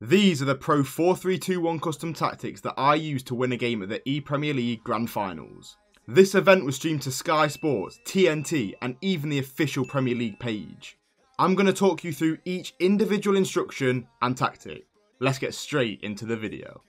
These are the Pro 4321 custom tactics that I used to win a game at the E-Premier League Grand Finals. This event was streamed to Sky Sports, TNT and even the official Premier League page. I'm going to talk you through each individual instruction and tactic. Let's get straight into the video.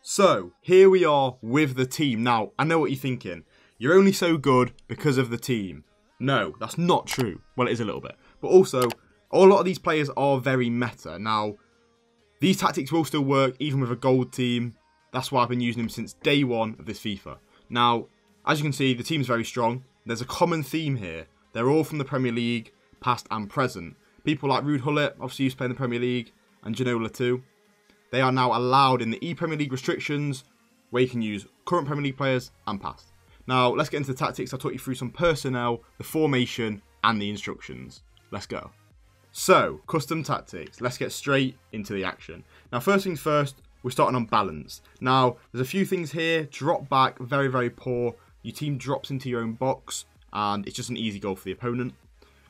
So, here we are with the team. Now, I know what you're thinking. You're only so good because of the team. No, that's not true. Well, it is a little bit. But also, a lot of these players are very meta. Now, these tactics will still work even with a gold team. That's why I've been using them since day one of this FIFA. Now, as you can see, the team's very strong. There's a common theme here. They're all from the Premier League, past and present. People like Ruud Gullit, obviously used to play in the Premier League, and Ginola too. They are now allowed in the E-Premier League restrictions, where you can use current Premier League players and past. Now, let's get into the tactics. I'll talk you through some personnel, the formation, and the instructions. Let's go. So, custom tactics. Let's get straight into the action. Now, first things first, we're starting on balance. Now, there's a few things here. Drop back, very, very poor. Your team drops into your own box, and it's just an easy goal for the opponent.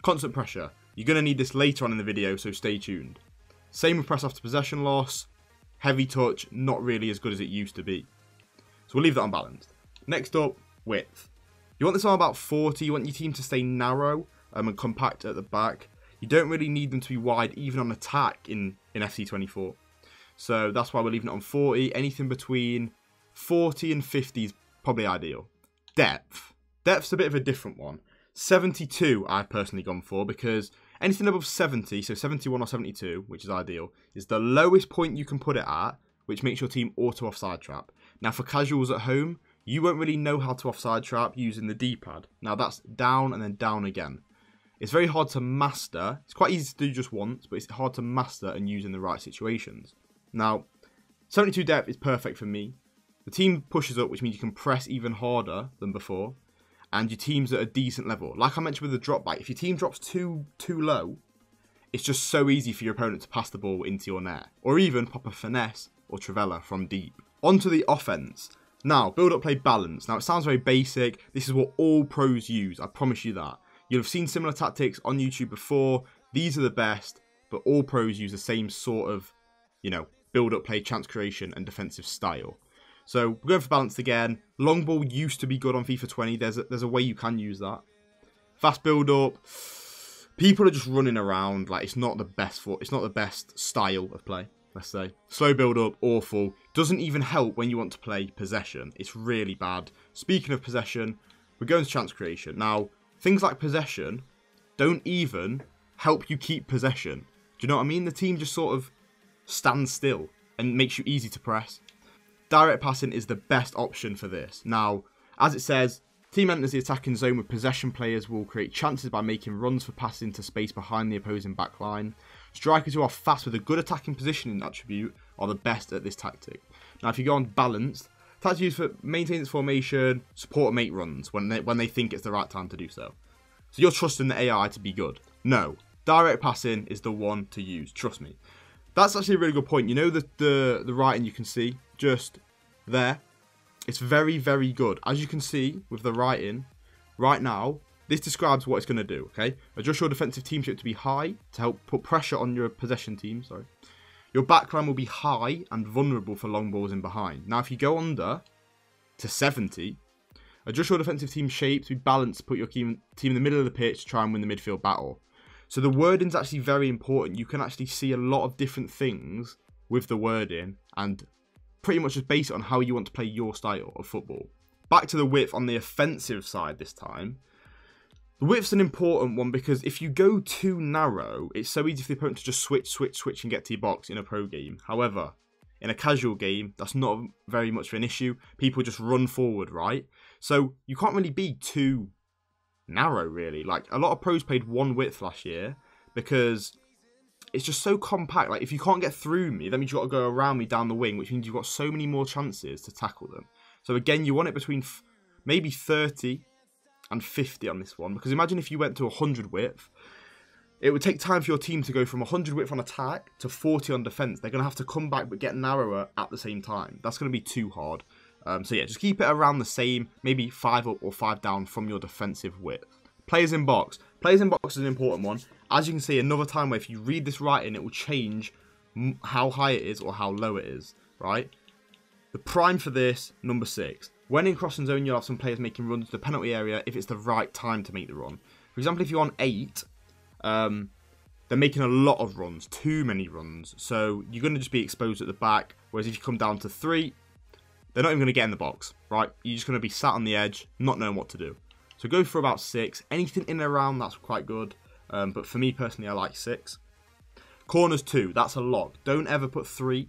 Constant pressure. You're going to need this later on in the video, so stay tuned. Same with press after possession loss. Heavy touch, not really as good as it used to be. So we'll leave that unbalanced. Next up, width. You want this on about 40. You want your team to stay narrow um, and compact at the back. You don't really need them to be wide even on attack in, in FC24. So that's why we're leaving it on 40. Anything between 40 and 50 is probably ideal. Depth. Depth's a bit of a different one. 72 I've personally gone for because anything above 70, so 71 or 72, which is ideal, is the lowest point you can put it at, which makes your team auto offside trap. Now for casuals at home, you won't really know how to offside trap using the D-pad. Now that's down and then down again. It's very hard to master. It's quite easy to do just once, but it's hard to master and use in the right situations. Now, 72 depth is perfect for me. The team pushes up, which means you can press even harder than before, and your team's at a decent level. Like I mentioned with the drop back, if your team drops too too low, it's just so easy for your opponent to pass the ball into your net, or even pop a finesse or trivela from deep. Onto the offense. Now, build up play balance. Now, it sounds very basic. This is what all pros use. I promise you that. You'll have seen similar tactics on YouTube before. These are the best, but all pros use the same sort of, you know, build up play, chance creation, and defensive style. So we're going for balanced again. Long ball used to be good on FIFA 20. There's a, there's a way you can use that. Fast build up. People are just running around like it's not the best for it's not the best style of play. Let's say slow build up, awful. Doesn't even help when you want to play possession. It's really bad. Speaking of possession, we're going to chance creation now. Things like possession don't even help you keep possession. Do you know what I mean? The team just sort of stands still and makes you easy to press. Direct passing is the best option for this. Now, as it says, team enters the attacking zone with possession players will create chances by making runs for passing to space behind the opposing back line. Strikers who are fast with a good attacking positioning attribute are the best at this tactic. Now, if you go on balanced, Tactics used for maintain its formation, support and make runs when they, when they think it's the right time to do so. So you're trusting the AI to be good. No. Direct passing is the one to use. Trust me. That's actually a really good point. You know the, the, the writing you can see just there? It's very, very good. As you can see with the writing, right now, this describes what it's going to do, okay? Adjust your defensive team shape to be high to help put pressure on your possession team, sorry. Your backline will be high and vulnerable for long balls in behind. Now, if you go under to 70, adjust your defensive team shape to be balanced, put your team in the middle of the pitch to try and win the midfield battle. So the wording's actually very important. You can actually see a lot of different things with the wording and pretty much just base it on how you want to play your style of football. Back to the width on the offensive side this time. The width's an important one because if you go too narrow, it's so easy for the opponent to just switch, switch, switch and get to your box in a pro game. However, in a casual game, that's not very much of an issue. People just run forward, right? So you can't really be too narrow, really. Like, a lot of pros played one width last year because it's just so compact. Like, if you can't get through me, that means you've got to go around me down the wing, which means you've got so many more chances to tackle them. So again, you want it between maybe 30 and 50 on this one. Because imagine if you went to 100 width, it would take time for your team to go from 100 width on attack to 40 on defense. They're going to have to come back but get narrower at the same time. That's going to be too hard. Um, so yeah, just keep it around the same, maybe 5 up or 5 down from your defensive width. Players in box. Players in box is an important one. As you can see, another time where if you read this writing, it will change how high it is or how low it is, right? The prime for this, number six. When in crossing zone, you'll have some players making runs to the penalty area if it's the right time to make the run. For example, if you're on eight, um, they're making a lot of runs, too many runs. So you're going to just be exposed at the back. Whereas if you come down to three, they're not even going to get in the box, right? You're just going to be sat on the edge, not knowing what to do. So go for about six. Anything in and around, that's quite good. Um, but for me personally, I like six. Corners two, that's a lot. Don't ever put three.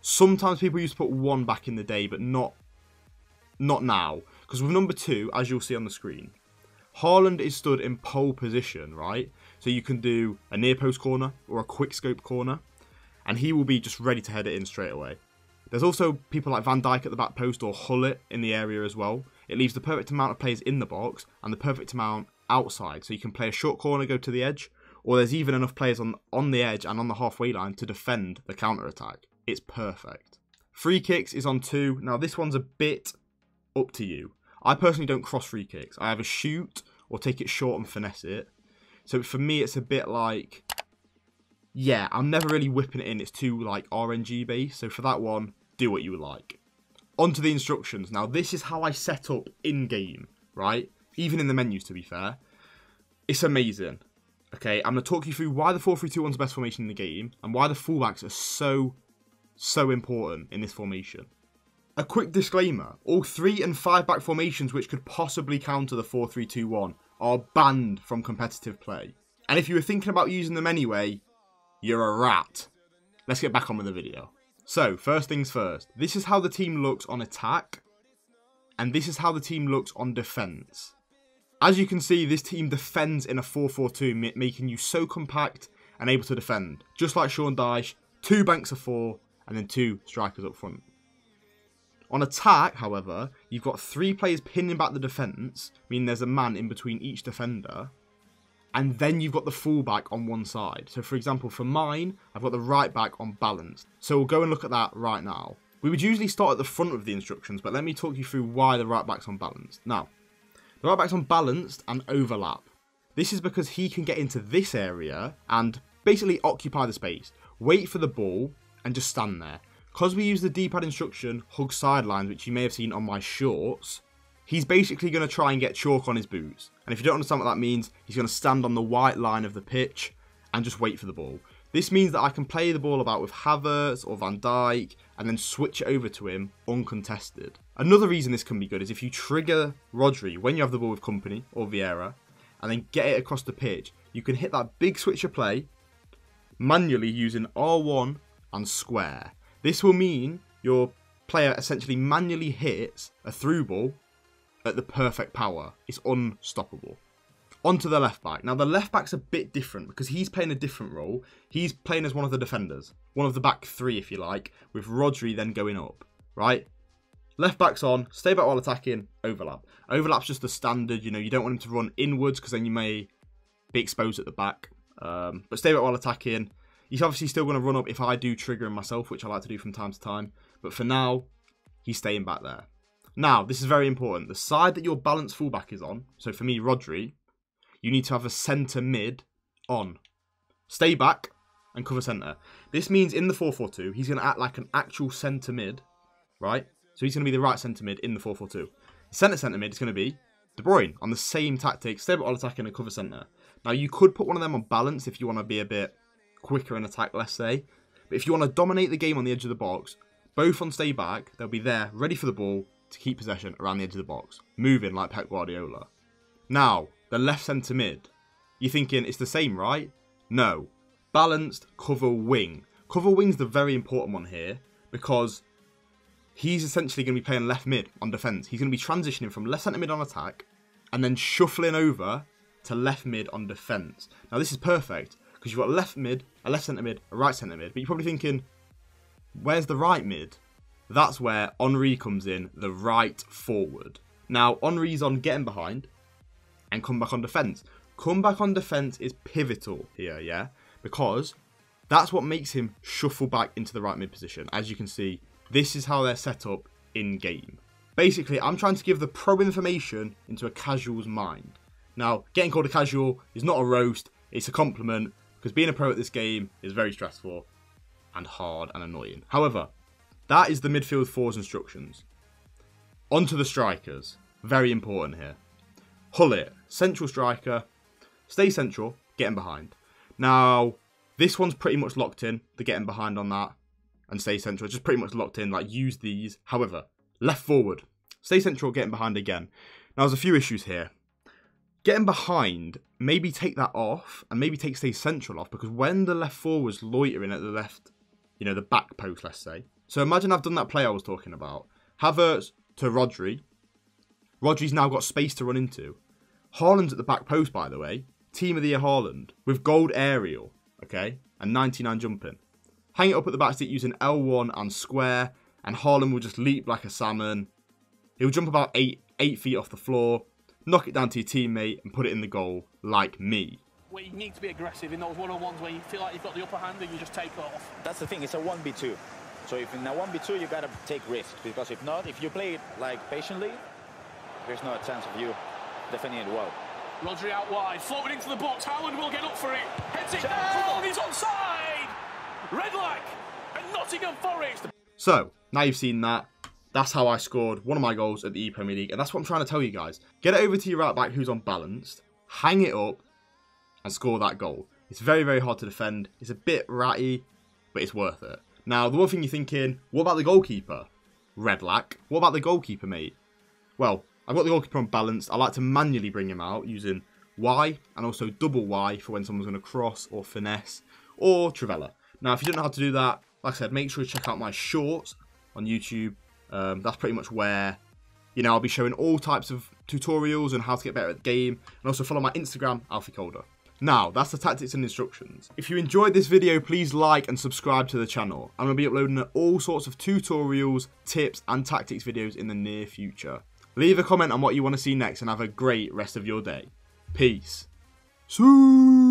Sometimes people used to put one back in the day, but not, not now. Because with number two, as you'll see on the screen, Haaland is stood in pole position, right? So you can do a near post corner or a quick scope corner, and he will be just ready to head it in straight away. There's also people like Van Dijk at the back post or Gullit in the area as well. It leaves the perfect amount of players in the box and the perfect amount outside. So you can play a short corner, go to the edge, or there's even enough players on, on the edge and on the halfway line to defend the counter attack. It's perfect. Free kicks is on two. Now this one's a bit up to you. I personally don't cross free kicks. I either shoot or take it short and finesse it. So for me, it's a bit like, yeah, I'm never really whipping it in. It's too like RNG based. So for that one, do what you like. On to the instructions. Now, this is how I set up in game, right? Even in the menus, to be fair. It's amazing. Okay, I'm going to talk you through why the 4-3-2-1 is the best formation in the game and why the fullbacks are so, so important in this formation. A quick disclaimer, all 3 and 5 back formations which could possibly counter the 4-3-2-1 are banned from competitive play. And if you were thinking about using them anyway, you're a rat. Let's get back on with the video. So, first things first, this is how the team looks on attack, and this is how the team looks on defence. As you can see, this team defends in a 4-4-2, making you so compact and able to defend. Just like Sean Dyche, two banks of four, and then two strikers up front. On attack, however, you've got three players pinning back the defence, meaning there's a man in between each defender, and then you've got the fullback on one side. So for example, for mine, I've got the right back on balance. So we'll go and look at that right now. We would usually start at the front of the instructions, but let me talk you through why the right back's on balance. Now, the right back's on balanced and overlap. This is because he can get into this area and basically occupy the space, wait for the ball, and just stand there. Because we use the D-pad instruction, hug sidelines, which you may have seen on my shorts, he's basically going to try and get chalk on his boots. And if you don't understand what that means, he's going to stand on the white line of the pitch and just wait for the ball. This means that I can play the ball about with Havertz or Van Dijk and then switch it over to him uncontested. Another reason this can be good is if you trigger Rodri when you have the ball with Kompany or Vieira and then get it across the pitch, you can hit that big switcher play manually using R1 and square. This will mean your player essentially manually hits a through ball at the perfect power. It's unstoppable. Onto the left back. Now, the left back's a bit different because he's playing a different role. He's playing as one of the defenders, one of the back three, if you like, with Rodri then going up, right? Left back's on, stay back while attacking, overlap. Overlap's just the standard, you know, you don't want him to run inwards because then you may be exposed at the back. Um, but stay back while attacking. He's obviously still going to run up if I do trigger him myself, which I like to do from time to time. But for now, he's staying back there. Now, this is very important. The side that your balanced fullback is on, so for me, Rodri, you need to have a centre mid on. Stay back and cover centre. This means in the 4-4-2, he's going to act like an actual centre mid, right? So he's going to be the right centre mid in the 4-4-2. Centre centre mid is going to be De Bruyne on the same tactic, stay back while attacking and cover centre. Now, you could put one of them on balance if you want to be a bit quicker in attack, let's say. But if you want to dominate the game on the edge of the box, both on stay back, they'll be there, ready for the ball, to keep possession around the edge of the box, moving like Pep Guardiola. Now, the left centre mid. You're thinking it's the same, right? No. Balanced cover wing. Cover wing's the very important one here because he's essentially going to be playing left mid on defence. He's going to be transitioning from left centre mid on attack and then shuffling over to left mid on defence. Now, this is perfect because you've got a left mid, a left centre mid, a right centre mid, but you're probably thinking, where's the right mid? That's where Henry comes in, the right forward. Now, Henry's on getting behind and come back on defence. Come back on defence is pivotal here, yeah? Because that's what makes him shuffle back into the right mid position. As you can see, this is how they're set up in game. Basically, I'm trying to give the pro information into a casual's mind. Now, getting called a casual is not a roast, it's a compliment, because being a pro at this game is very stressful. and hard and annoying. However, that is the midfield four's instructions. Onto the strikers. Very important here. Gullit, central striker. Stay central, getting behind. Now, this one's pretty much locked in. The getting behind on that and stay central. Just pretty much locked in. Like, use these. However, left forward. Stay central, getting behind again. Now, there's a few issues here. Getting behind, maybe take that off and maybe take stay central off because when the left forward's loitering at the left, you know, the back post, let's say. So imagine I've done that play I was talking about. Havertz to Rodri. Rodri's now got space to run into. Haaland's at the back post, by the way. Team of the year Haaland with gold aerial, okay, and 99 jumping. Hang it up at the back seat using L1 and square, and Haaland will just leap like a salmon. He'll jump about eight eight feet off the floor, knock it down to your teammate, and put it in the goal like me. Where you need to be aggressive in those one-on-ones where you feel like you've got the upper hand and you just take off. That's the thing. It's a one v two. So if in a one v two, you gotta take risks because if not, if you play it like patiently, there's no chance of you defending it well. Rodri out wide, floating into the box. Haaland will get up for it. Heads it down. He's onside. Redlac and Nottingham Forest. So now you've seen that. That's how I scored one of my goals at the E Premier League, and that's what I'm trying to tell you guys. Get it over to your right back who's unbalanced, hang it up, and score that goal. It's very, very hard to defend. It's a bit ratty, but it's worth it. Now, the one thing you're thinking, what about the goalkeeper? Redlac. What about the goalkeeper, mate? Well, I've got the goalkeeper unbalanced. I like to manually bring him out using Y and also double Y for when someone's going to cross or finesse or trivela. Now, if you don't know how to do that, like I said, make sure you check out my shorts on YouTube. Um, that's pretty much where, you know, I'll be showing all types of tutorials and how to get better at the game. And also follow my Instagram, Alfie Calder. Now, that's the tactics and instructions. If you enjoyed this video, please like and subscribe to the channel. I'm going to be uploading all sorts of tutorials, tips, and tactics videos in the near future. Leave a comment on what you want to see next and have a great rest of your day. Peace. See